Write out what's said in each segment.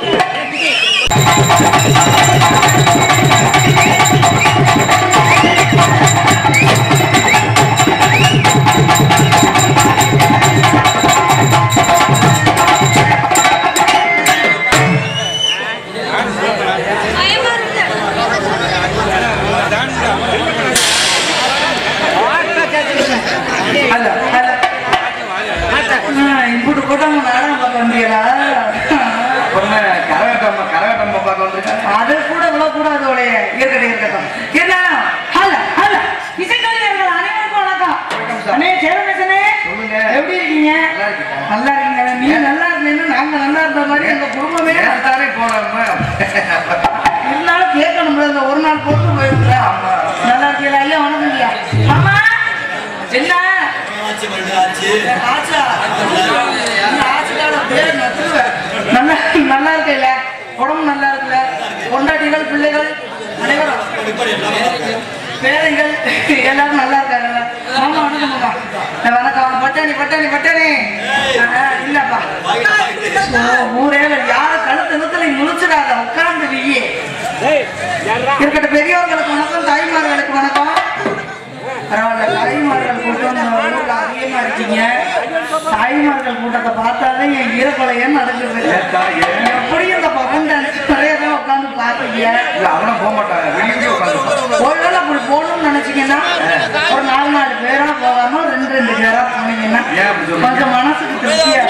Thank you. இருந்தாலும் கேட்கணும் இந்த ஒரு நாள் போட்டு போயிருக்கிறேன் நல்லா இருக்கீங்களா? ஐயா வணக்கம் ஐயா மாமா என்ன நல்லா நல்லா இருக்குல்ல? உடம்பு நல்லா இருக்குல்ல? கொண்டாட்டிகள் பிள்ளைகள் அனைவரும். பேரைகள் எல்லாரும் நல்லா இருக்காங்கல்ல? மாமா வணக்கம் மாமா. வணக்கம். பட்டாணி பட்டாணி பட்டாணி. இல்லப்பா. ஊரே யார் இருக்கட்டும் பெரியவர்களுக்கு வணக்கம் தாய்மார்களுக்கு வணக்கம். பரவாயில்ல தாய்மார்கள் கூட்டம் நம்ம ஊர்ல இருக்கீங்க. தாய்மார்கள் கூட்டத்தை பார்த்தாலே என் ஈரக்கொலையன்னு நடக்குது? எப்படியும் இந்த பகன் நிறைய தான் உட்காந்து பார்ப்பீங்க? அவனும் போக மாட்டாங்க ஒருவேளை அப்படி போகணும்னு நினைச்சீங்கன்னா ஒரு நாலு நாலு பேரா போகாம ரெண்டு ரெண்டு பேரா போனீங்கன்னா? கொஞ்சம் மனசுக்கு திருப்தியா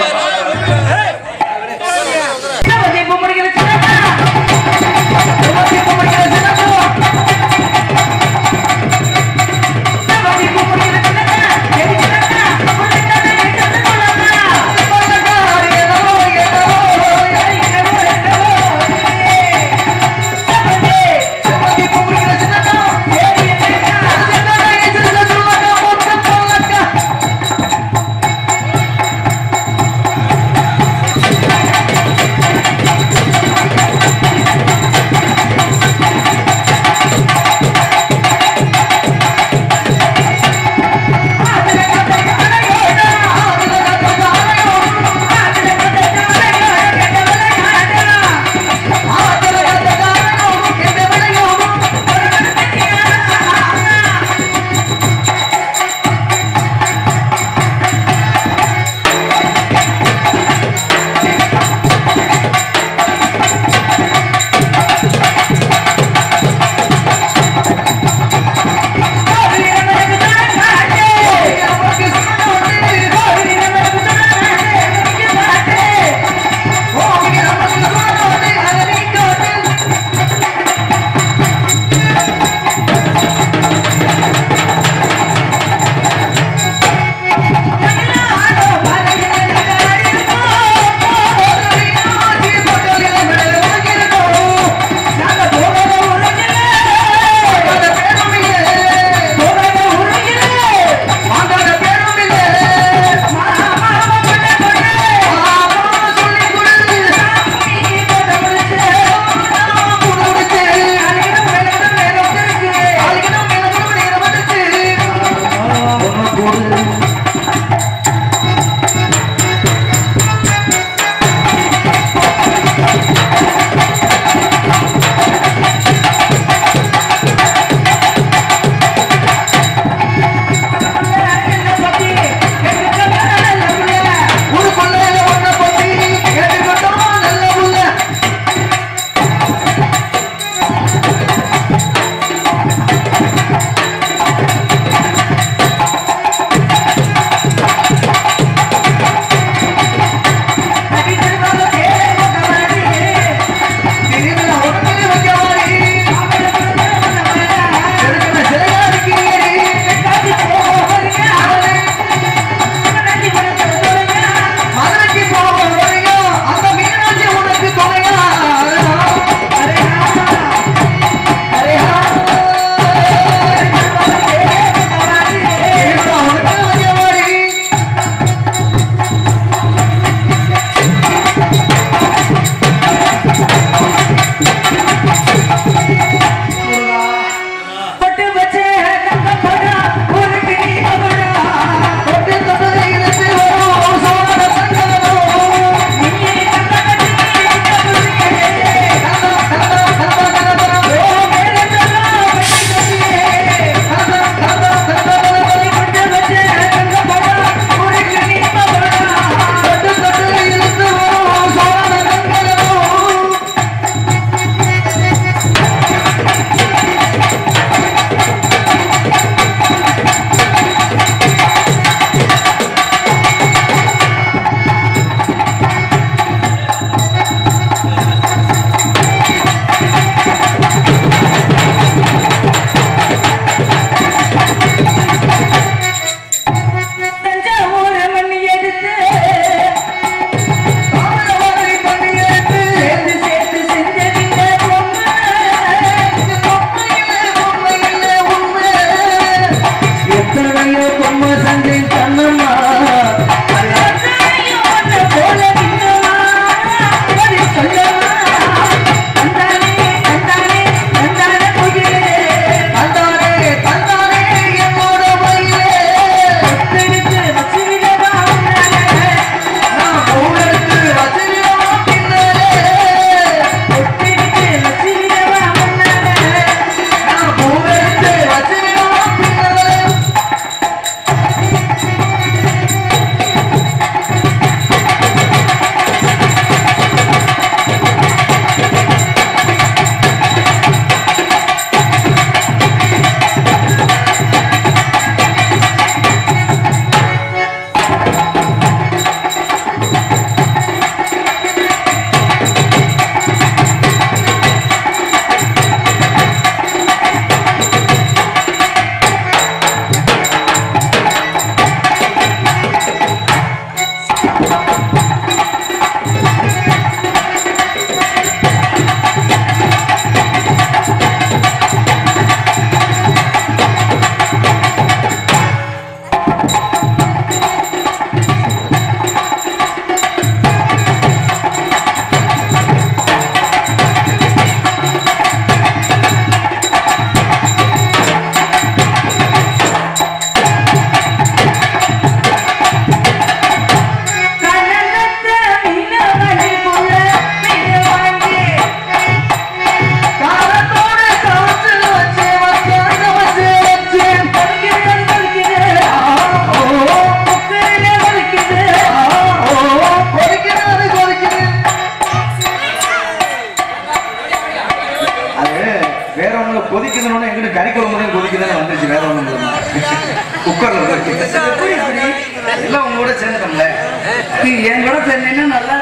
அது வேற ஒண்ணு கொதிக்கணும்னா எங்கிட்ட கறி குழம்பு கொதிக்குதுன்னு வந்துருச்சு வேற ஒண்ணு குக்கர்ல எல்லாம் உங்க உங்களோட சேர்ந்துட்டோம்ல. என் கூட சேர்ந்தீங்கன்னா நல்லா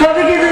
கொதிக்குது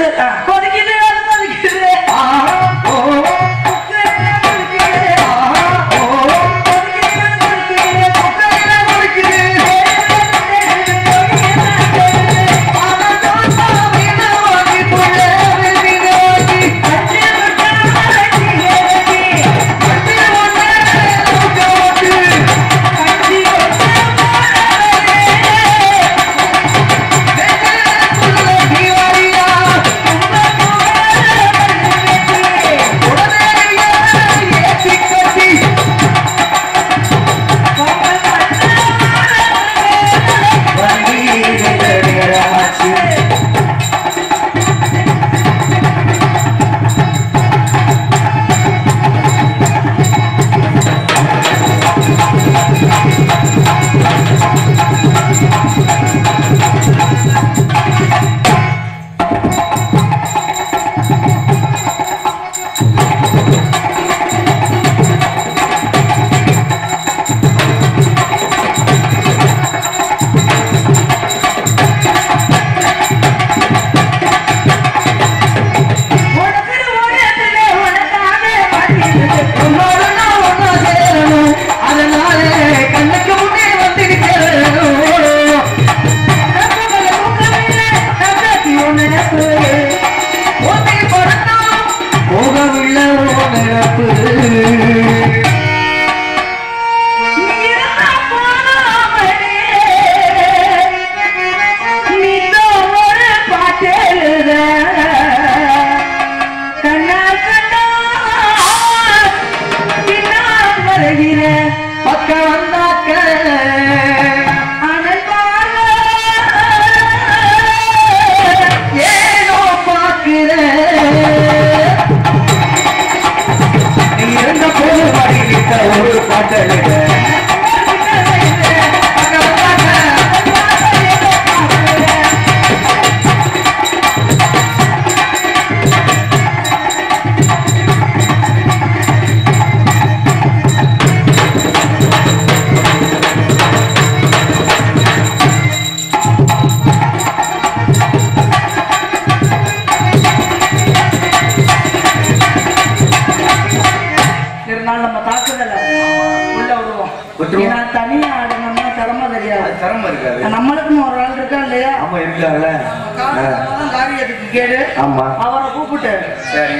இல்லையா ஆமா இருக்காங்கல்ல காரணம் காரியத்துக்கு கேடு ஆமா. அவரை கூப்பிட்டு சரி.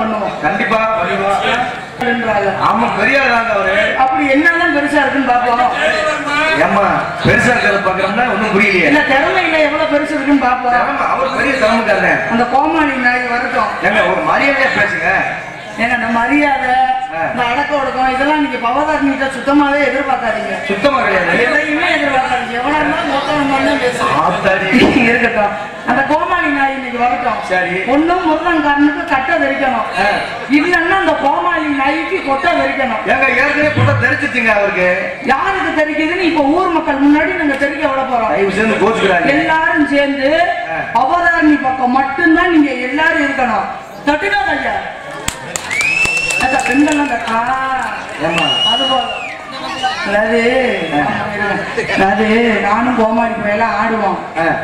பண்ணுவோம். கண்டிப்பா. ஆமா பெரிய அவரு. அப்படி என்னதான் பெருசா இருக்குன்னு பாப்போம் ஏமா பெருசா இருக்கிறத பாக்குறோம்னா ஒண்ணும் புரியலையே. இல்ல திறமையில எவ்வளவு பெருசு இருக்குன்னு பாப்போம் திறமை, அவர் பெரிய திறமைக்காரன் அந்த கோமாளி நாய் வரட்டும். ஏங்க ஒரு மரியாதையா பேசுங்க. ஏங்க இந்த மரியாதை. இந்த அடக்க ஒடுக்கம். இதெல்லாம் நீங்க பவதாரணிகிட்ட சுத்தமாவே எதிர்பார்க்காதீங்க. சுத்தமா கிடையாது. எதையுமே எதிர்பார்க்காதீங்க. எவ்வளவு இருந்தாலும் மொத்தம் ஆத்தாடி. இருக்கட்டும். அந்த கோமாளி நாய் இன்னைக்கு வரட்டும். சரி. ஒண்ணும் முருகன்காரனுக்கு கட்ட வெறிக்கணும். இல்லைன்னா அந்த கோமாளி நாய்க்கு கொட்டை வெறிக்கணும். ஏங்க ஏற்கனவே போட்டா தெரிச்சிச்சுங்க அவருக்கு. யாருக்கு தெரிக்குதுன்னு இப்ப ஊர் மக்கள் முன்னாடி நாங்க தெரிக்க விட போறோம்? சேர்ந்து கோச்சுக்கிறாங்க எல்லாரும் சேர்ந்து. அவதாரணி பக்கம் மட்டும்தான் நீங்க எல்லாரும் இருக்கணும். தட்டுங்க ஐயா. பெண்கள் அது நானும் கோமாளி போயெல்லாம் ஆடுவோம்.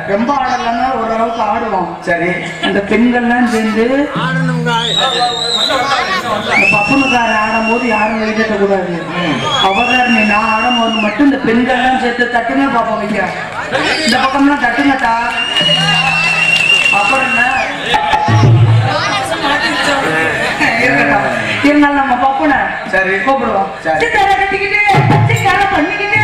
ரொம்ப ஆடலன்னா ஓரளவுக்கு ஆடுவோம் சரி. இந்த பெண்கள்லாம் சேர்ந்து பப்பனுக்கார ஆடும்போது யாரும் வெளியிட்ட கூடாது அவதாரணி நான் ஆடும்போது மட்டும் இந்த பெண்கள்லாம் சேர்த்து தட்டுங்க பாப்போம் வைக்க இந்த பக்கம்லாம் தட்டுங்கட்டா அப்புறம் இருந்தாலும் நம்ம பாப்போன சரி. கூப்பிடுவோம். பண்ணிக்கிட்டு பண்ணிக்கிட்டு